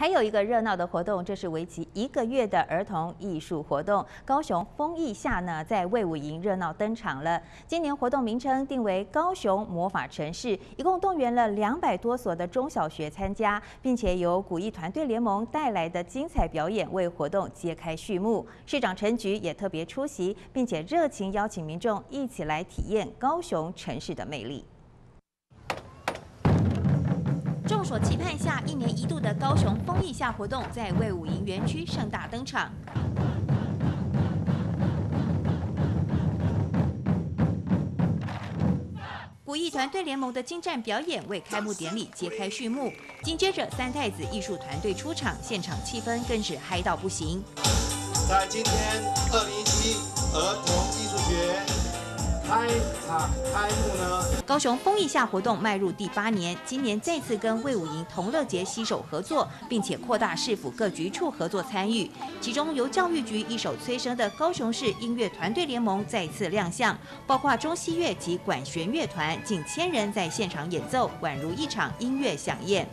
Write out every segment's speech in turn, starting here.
还有一个热闹的活动，这是为期一个月的儿童艺术活动。高雄风艺下呢，在魏武营热闹登场了。今年活动名称定为“高雄魔法城市”，一共动员了两百多所的中小学参加，并且由古艺团队联盟带来的精彩表演为活动揭开序幕。市长陈菊也特别出席，并且热情邀请民众一起来体验高雄城市的魅力。众所期盼下，一年一度的高雄风艺夏活动在魏武营园区盛大登场。古艺团队联盟的精湛表演为开幕典礼揭开序幕。紧接着，三太子艺术团队出场，现场气氛更是嗨到不行。在今天，二零一七儿童。高雄风艺夏活动迈入第八年，今年再次跟魏武营同乐节携手合作，并且扩大市府各局处合作参与。其中由教育局一手催生的高雄市音乐团队联盟再次亮相，包括中西乐及管弦乐团近千人在现场演奏，宛如一场音乐飨宴。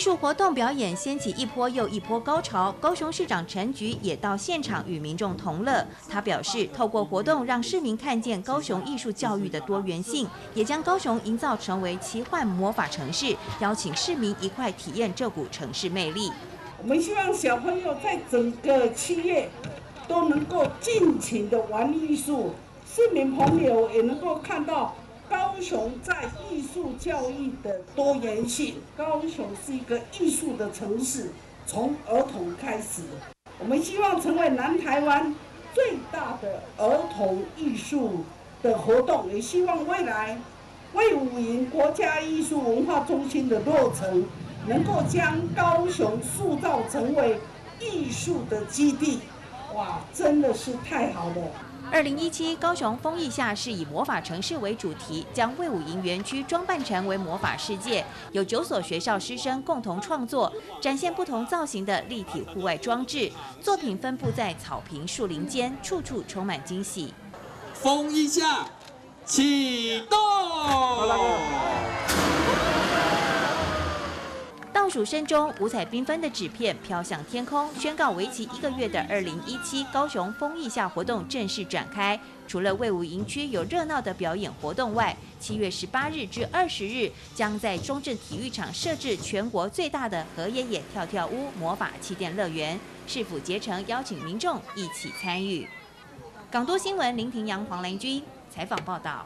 艺术活动表演掀起一波又一波高潮，高雄市长陈菊也到现场与民众同乐。他表示，透过活动让市民看见高雄艺术教育的多元性，也将高雄营造成为奇幻魔法城市，邀请市民一块体验这股城市魅力。我们希望小朋友在整个七月都能够尽情的玩艺术，市民朋友也能够看到。高雄在艺术教育的多元性，高雄是一个艺术的城市，从儿童开始。我们希望成为南台湾最大的儿童艺术的活动，也希望未来为武营国家艺术文化中心的落成，能够将高雄塑造成为艺术的基地。哇，真的是太好了！二零一七高雄风艺夏是以魔法城市为主题，将魏武营园区装扮成为魔法世界，有九所学校师生共同创作，展现不同造型的立体户外装置。作品分布在草坪、树林间，处处充满惊喜。风艺夏启动。数声中，五彩缤纷的纸片飘向天空，宣告为期一个月的二零一七高雄风艺夏活动正式展开。除了魏武营区有热闹的表演活动外，七月十八日至二十日将在中正体育场设置全国最大的何爷爷跳跳屋魔法气垫乐园，市府竭诚邀请民众一起参与。港都新闻林庭阳、黄兰君采访报道。